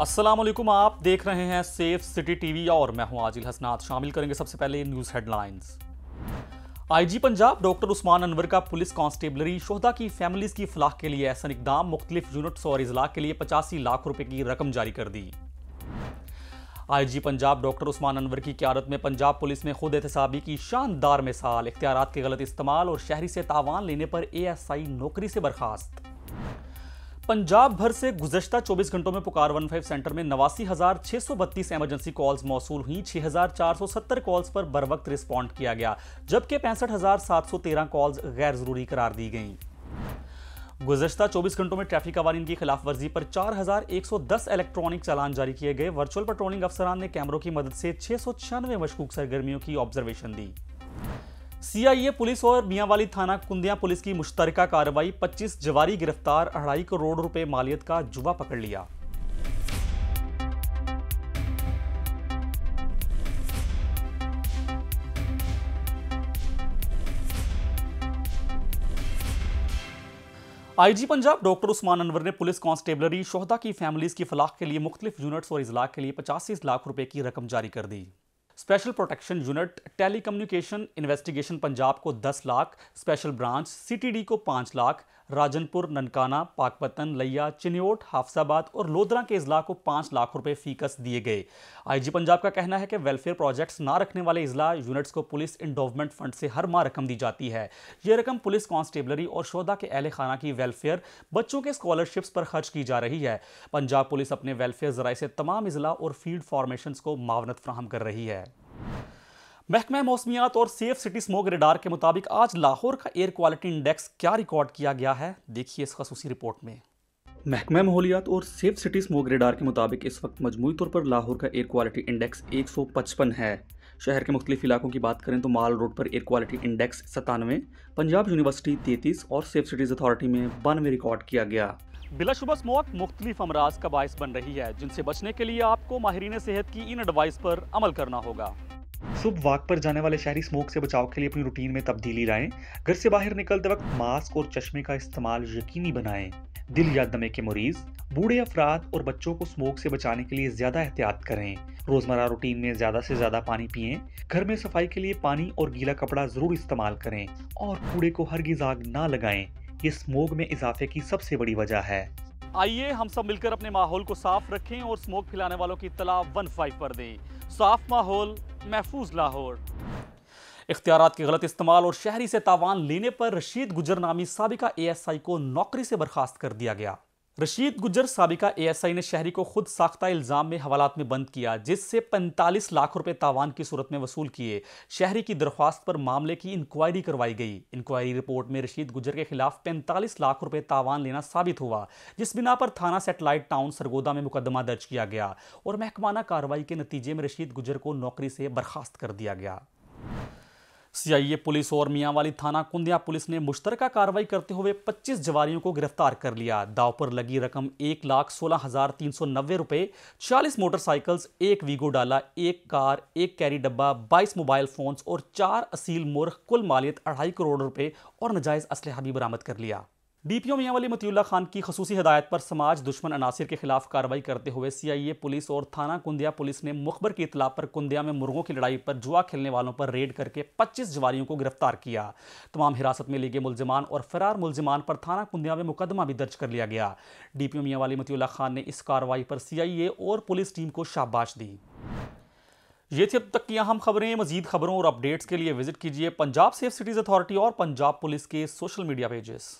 अस्सलाम आप देख रहे हैं सेफ़ सिटी टीवी और मैं हूँ आजिल हसनात। शामिल करेंगे सबसे पहले news headlines. IG Punjab doctor Usman Anwar का पुलिस कांस्टेबलरी शोहदा की फैमिलीज़ की फलाह के लिए ऐसा इकदाम, मुख्तलिफ़ यूनिट्स और इजला के लिए पचासी लाख रुपए की रकम जारी कर दी। आईजी पंजाब डॉक्टर उस्मान अनवर की क्यादत में पंजाब पुलिस में खुद एहतसाबी की शानदार मिसाल इख्तियार के गलत इस्तेमाल और शहरी से तावान लेने पर ए एस आई नौकरी से बर्खास्त। पंजाब भर से गुजशत 24 घंटों में पुकार वन फाइव सेंटर में नवासी हज़ार छह सौ बत्तीस एमरजेंसी कॉल्स मौसू हुई छह हज़ार चार सौ सत्तर कॉल्स पर बर वक्त रिस्पॉन्ड किया गया जबकि पैंसठ हज़ार सात सौ तेरह कॉल्स गैर ज़रूरी करार दी गई। गुजशत 24 घंटों में ट्रैफ़िक कवानीन की खिलाफ वर्जी पर 4,110 इलेक्ट्रॉनिक चालान जारी किए गए। वर्चुअल पेट्रोलिंग अफसरान ने कैमरों की मदद से छह सौ छियानवे मशकूक सरगर्मियों की ऑब्जर्वेशन दी। सीआईए पुलिस और मियांवाली थाना कुंदिया पुलिस की मुश्तरका कार्रवाई 25 जवारी गिरफ़्तार, अढ़ाई करोड़ रुपए मालियत का जुआ पकड़ लिया। आईजी पंजाब डॉक्टर उस्मान अनवर ने पुलिस कांस्टेबलरी शोहदा की फैमिलीज़ की फलाह के लिए मुख्तलिफ़ यूनिट्स और इजलाक के लिए पचासी लाख रुपए की रकम जारी कर दी। Special protection unit, telecommunication investigation Punjab को 10 लाख, स्पेशल ब्रांच, सीटीडी को 5 लाख राजनपुर, ननकाना, पाकपतन, लैया, चिन्योट, हाफसाबाद और लोधरा के इजला को 5 लाख रुपए फीकस दिए गए। आईजी पंजाब का कहना है कि वेलफेयर प्रोजेक्ट्स ना रखने वाले इजला यूनिट्स को पुलिस इंडोवमेंट फंड से हर माह रकम दी जाती है। यह रकम पुलिस कांस्टेबलरी और शोधा के अहल खाना की वेलफेयर बच्चों के स्कॉलरशिप्स पर खर्च की जा रही है। पंजाब पुलिस अपने वेलफेयर जराए से तमाम इजला और फ़ील्ड फॉर्मेशन को मावनत फ्राहम कर रही है। महकमा मौसमियात और सेफ़ सिटी स्मोक रेडार के मुताबिक आज लाहौर का एयर क्वालिटी इंडेक्स क्या रिकॉर्ड किया गया है? देखिए इस खसूसी रिपोर्ट में। महकमा माहौलियात और सेफ़ सिटी स्मोक रेडार के मुताबिक इस वक्त मजमू तौर पर लाहौर का एयर क्वालिटी इंडेक्स 155 है। शहर के मुख्तलिफ़ इलाकों की बात करें तो माल रोड पर एयर क्वालिटी इंडेक्स सतानवे पंजाब यूनिवर्सिटी तैतीस और सेफ़ सिटीज़ अथॉरिटी में बानवे रिकॉर्ड किया गया। बिलाशुबा स्मोक मुख्तलिफ़ अमराज का बायस बन रही है, जिनसे बचने के लिए आपको माहरीन सेहत की इन एडवाइस पर अमल करना होगा। सुबह वाक पर जाने वाले शहरी स्मोक से बचाव के लिए अपनी रूटीन में तब्दीली लाएँ। घर से बाहर निकलते वक्त मास्क और चश्मे का इस्तेमाल यकीनी बनाएँ। दिल या दमे के मरीज़, बूढ़े अफराद और बच्चों को स्मोक से बचाने के लिए ज़्यादा एहतियात करें। रोज़मर्रा रूटीन में ज़्यादा से ज़्यादा पानी पिए। घर में सफ़ाई के लिए पानी और गीला कपड़ा ज़रूर इस्तेमाल करें और कूड़े को हर आग ना लगाएँ। ये स्मोक में इजाफे की सबसे बड़ी वजह है। आइए हम सब मिलकर अपने माहौल को साफ़ रखें और स्मोक फैलाने वालों की इतला वन फाइव पर दें। साफ़ माहौल महफूज लाहौर। इख्तियार के गलत इस्तेमाल और शहरी से तावान लेने पर रशीद गुजर नामी सबका आई को नौकरी से बर्खास्त कर दिया गया। रशीद गुजर सबका एएसआई ने शहरी को खुद साख्ता इल्ज़ाम में हवालात में बंद किया, जिससे 45 लाख रुपए तावान की सूरत में वसूल किए। शहरी की दरख्वास्त पर मामले की इंक्वायरी करवाई गई। इंक्वायरी रिपोर्ट में रशीद गुजर के खिलाफ 45 लाख रुपए तावान लेना साबित हुआ, जिस बिना पर थाना सेटेलाइट टाउन सरगोदा में मुकदमा दर्ज किया गया और महकमाना कार्रवाई के नतीजे में रशीद गुजर को नौकरी से बर्खास्त कर दिया गया। सीआईए पुलिस और मियांवाली थाना कुंदिया पुलिस ने मुश्तरका कार्रवाई करते हुए 25 जवारियों को गिरफ़्तार कर लिया। दाव पर लगी रकम एक लाख सोलह हज़ार तीन सौ नब्बे रुपये चालीस मोटरसाइकिल्स, एक वीगो डाला, एक कार, एक कैरी डब्बा, बाईस मोबाइल फोन्स और चार असील मोर्ख कुल मालियत अढ़ाई करोड़ रुपए और नजायज असलहा भी बरामद कर लिया। डीपीओ मियांवली मतीउल्ला खान की खसूसी हदायत पर समाज दुश्मन अनासर के खिलाफ कार्रवाई करते हुए सी आई ए पुलिस और थाना कुंदिया पुलिस ने मुखबर की इतला पर कुंदिया में मुर्गों की लड़ाई पर जुआ खेलने वालों पर रेड करके 25 जवारियों को गिरफ़्तार किया। तमाम हिरासत में लिए गए मुलजमान और फरार मुलजमान पर थाना कुंदिया में मुकदमा भी दर्ज कर लिया गया। डीपीओ मियांवाली मतीउल्ला खान ने इस कार्रवाई पर सी आई ए और पुलिस टीम को शाबाश दी। ये थी अब तक की अहम खबरें। मजीद खबरों और अपडेट्स के लिए विज़िट कीजिए पंजाब सेफ़ सिटीज़ अथॉरिटी और पंजाब पुलिस के सोशल मीडिया पेजेस।